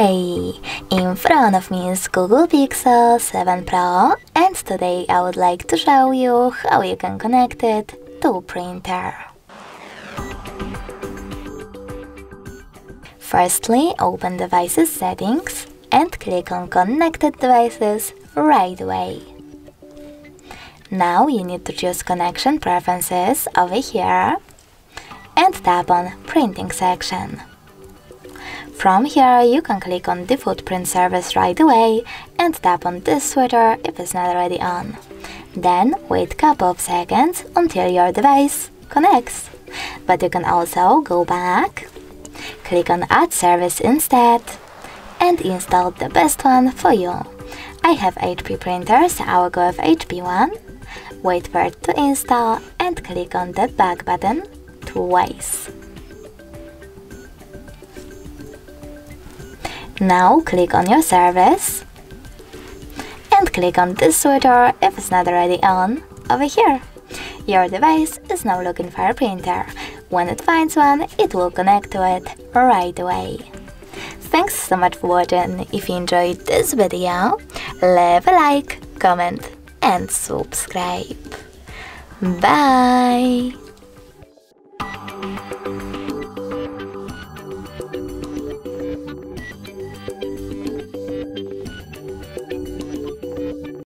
Hey, in front of me is Google Pixel 7 Pro and today I would like to show you how you can connect it to printer. Firstly, open Devices settings and click on Connected Devices right away. Now you need to choose Connection Preferences over here and tap on Printing section. From here, you can click on the Default Print Service right away and tap on this sweater if it's not already on. Then wait a couple of seconds until your device connects. But you can also go back, click on Add Service instead, and install the best one for you. I have HP printers, I will go with HP one. Wait for it to install and click on the back button twice. Now click on your service and click on this switcher if it's not already on over here. Your device is now looking for a printer. When it finds one, it will connect to it right away. Thanks so much for watching. If you enjoyed this video, leave a like, comment and subscribe. Bye!